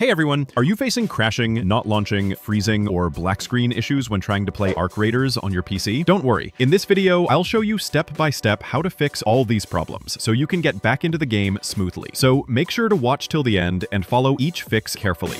Hey everyone! Are you facing crashing, not launching, freezing, or black screen issues when trying to play Arc Raiders on your PC? Don't worry. In this video, I'll show you step by step how to fix all these problems so you can get back into the game smoothly. So make sure to watch till the end and follow each fix carefully.